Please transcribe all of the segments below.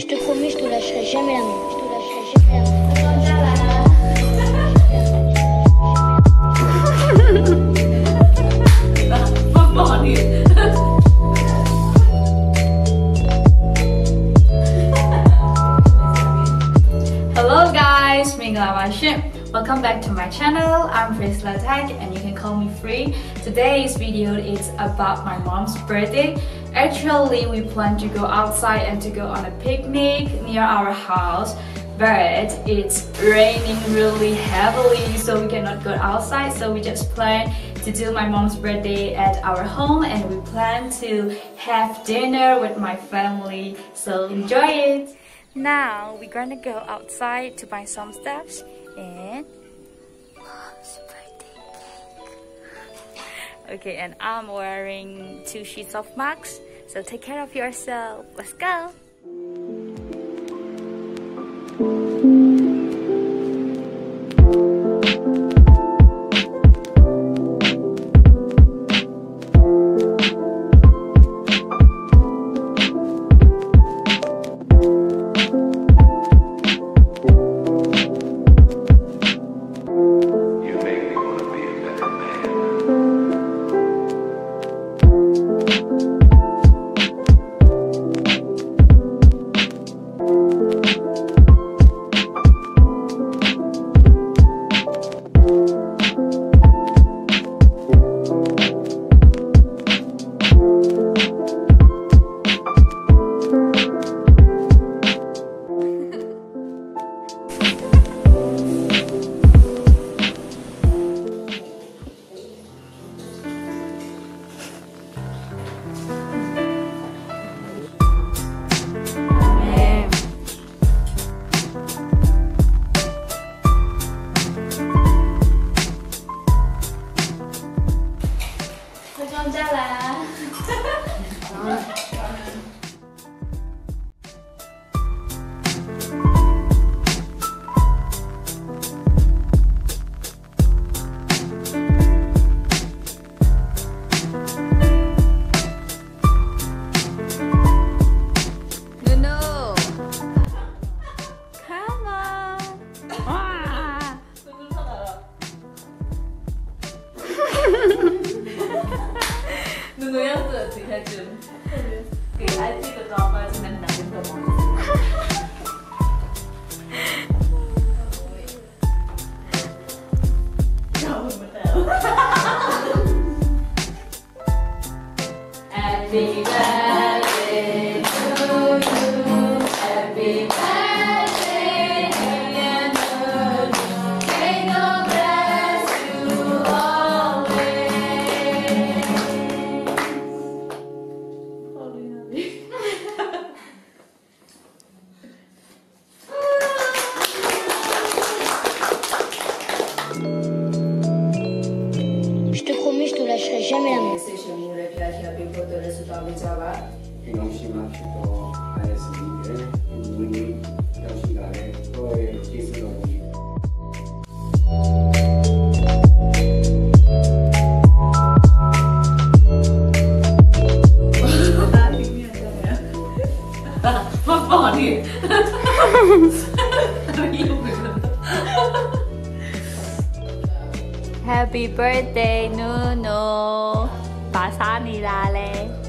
Je te promets, je te lâcherai jamais la main. Je te lâcherai jamais la main. မော်နေ Hello guys မင်္ဂလာပါရှင် Welcome back to my channel. I'm Priscilla Tag and you can call me Free. Today's video is about my mom's birthday. Actually we plan to go outside and to go on a picnic near our house but it's raining really heavily so we cannot go outside. So we just plan to do my mom's birthday at our home and we plan to have dinner with my family. So enjoy it. Now we're gonna go outside to buy some stuffs and mom's birthday cake okay and i'm wearing two sheets of masks so take care of yourself. Let's go 再来！哈哈。妞妞，看啊！哇！珍珠上哪了？哈哈哈哈哈！Nuno yang to Haji Jun. Oke, Haji ketua apa sih? Nanti aku. Happy birthday, Nuno! 把沙你拉嘞！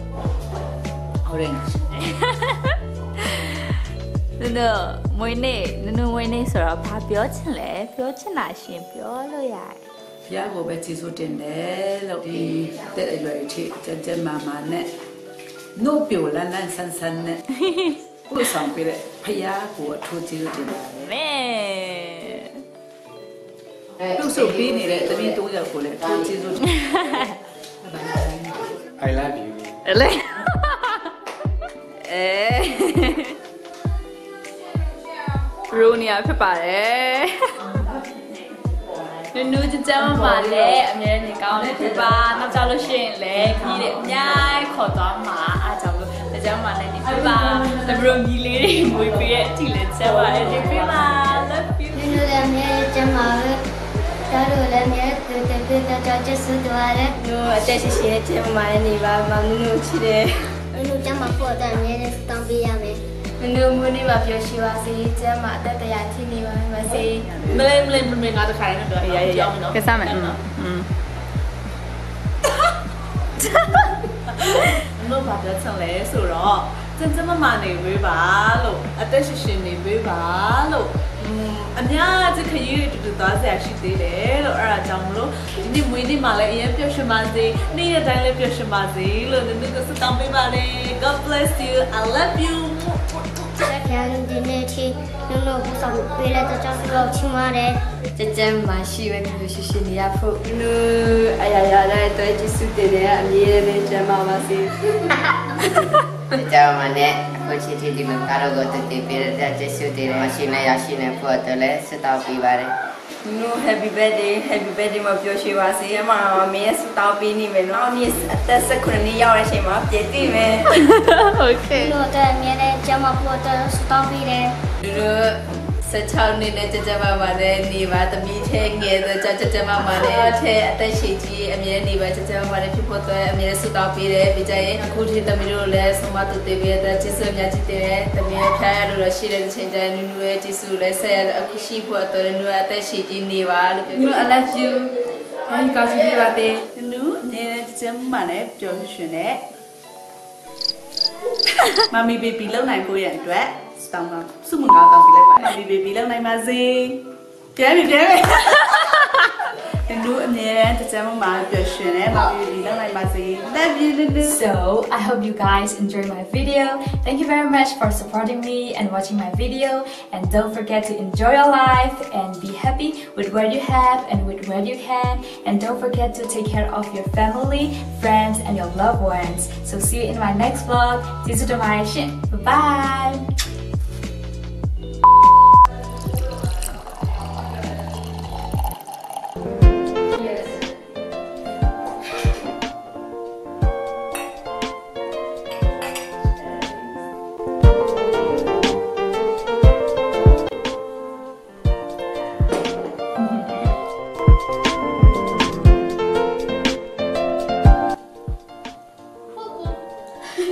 ကျေးဇူးတော်ကြီးမော်နေ Happy birthday Nunu ဘာစားနေတာလဲ Orange Nunu မွေးနေ့ Nunu မွေးနေ့ဆိုတော့ဘာပြောချင်လဲပြောချင်တာရှင်ပြောလို့ရတယ်ဖျားကိုပဲကျေးဇူးတင်တယ်လို့ဒီတဲ့အရွယ်ထိကျကျမာမာနဲ့နို့ပြိုလန်းလန်းဆန်းဆန်းနဲ့ပို့ဆောင်ပေးတဲ့ဖျားကိုအထူးကျေးဇူးတင်ပါတယ်မဲပြုစုပေးနေတဲ့တမီးတိုးယောက်ကိုလည်းအထူးကျေးဇူးတင် I love you လေအဲ ရိုနီယာဖြစ်ပါတယ်နူနူကြကြမ်းမှာလည်းအများကြီးကောင်းတယ်ဖြစ်ပါနောက်ကြလို့ရှိရင်လည်းကြီးတယ်အများကြီးခေါ်သွားမှာအားကြောင့်လို့ကြကြမ်းမှာလည်းနေဖြစ်ပါတဘရိုမီလေးတွေငွေပေးရဲ့အထီလည်းချက်ပါတယ်နေဖြစ်ပါ love you နင်တို့လည်းအမြဲကျမ်းပါပဲဒါတို့လည်းအမြဲတူတူပြတ်ကြကျေးဇူးတော်ရတယ်တို့အတက်ရှိရှိနဲ့ကျင်းမာနေပါမမနုချစ်တယ် နင်တို့ကျမ်းမဖို့တဲ့အမြဲတမ်းတောင်းပေးရမယ်မနုမွေးနေ့မှာပျော်ရွှင်ပါစေကျမ်းမှာအသက်တရားထိနေပါမစေမလေးမလေးမလေးငါတခါရနေတော့ရရရကစားမယ်อืมလို့ဘာပြောချင်လဲဆိုတော့စင်စမမနေဝေးပါလို့အသက်ရှင်ရှင်နေဝေးပါလို့ အများကြီးခရီးတူတူသွားစရာရှိသေးတယ်လို့အဲ့ဒါကြောင့်မလို့ဒီနေ့မွေးနေ့မှာလည်းအရင်ပျော်ရွှင်ပါစေနေ့ရက်တိုင်းလည်းပျော်ရွှင်ပါစေလို့ဒီနေ့ကစတောင်းပေးပါတယ် God bless you I love you ဆက်ပြန်ဒီနေ့ချီနုံနုံဘူးဆောင်ပေးတဲ့ကြောင့်တော့ချီးပါတယ်ကျကျမ်းမှာရှိပဲပျော်ရွှင်ရှင်နေရဖို့နုအရာရာတဲ့အတွက်ကျေးဇူးတင်တယ်အမြဲတမ်းကျမ်းပါပါစေကြောင်မနဲ့ ဖွင့်ရှိသည့်ဒီလိုကာရဂတတိပေရတဲ့ကျေးဇူးတင်မရှိနဲ့ရရှိနေဖို့အတွက်လည်းစတောက်ပေးပါတယ်။ No happy birthday happy birthday မပြောရှိပါစေ။အမမင်းစတောက်ပေးနေမယ်နော်။နေ့အသက်16နှစ်ရောက်တဲ့အချိန်မှာပြည့်တည်မယ်။ Okay ။ဒီလိုတဲ့အမြဲတမ်းကျမဖို့အတွက်စတောက်ပေးတယ်။ဒီလို 16နှစ်နဲ့ကြကြမမနဲ့နေပါသမီးထဲငယ်တဲ့ကြကြကြမမနဲ့အထဲအသက်ရှိကြီးအမြဲနေပါကြကြမမနဲ့ဖြစ်ဖို့အတွက်အမြဲဆုတောင်းပေးတယ်ပြီးကြရင်အခုထိသမီးတို့လည်းဆုံးမတူတည်ပြီးတဲ့ကျေးဇူးအများကြီးတင်တယ်သမီးရဲ့ဖျားရလို့ရှိတဲ့ချိန်တိုင်းနူးနူးရဲ့ကျေးဇူးလည်းဆက်ရအခုရှိဖို့အတွက်နူးအသက်ရှိကြီးနေပါလို့ပြော I love you ဘာကောင်းစီပါတဲ့နူးနေကျမ်းမှလည်းပျော်ရွှင်တဲ့မမီဘေဘီလုံနိုင်ဖို့ရန်အတွက်စတောင်းပါစုမငါတောင်းပြလိုက်ပါမမီဘေဘီလုံနိုင်ပါစေပြဲပြီပြဲပြီနူးအမြဲတမ်းကျ Baby baby. Baby baby. So, I hope you guys enjoyed my video. Thank you very much for supporting me and watching my video. And don't forget to enjoy your life and be happy with what you have and with what you can. And don't forget to take care of your family, friends, and your loved ones. So, see you in my next vlog. See you tomorrow. Bye bye.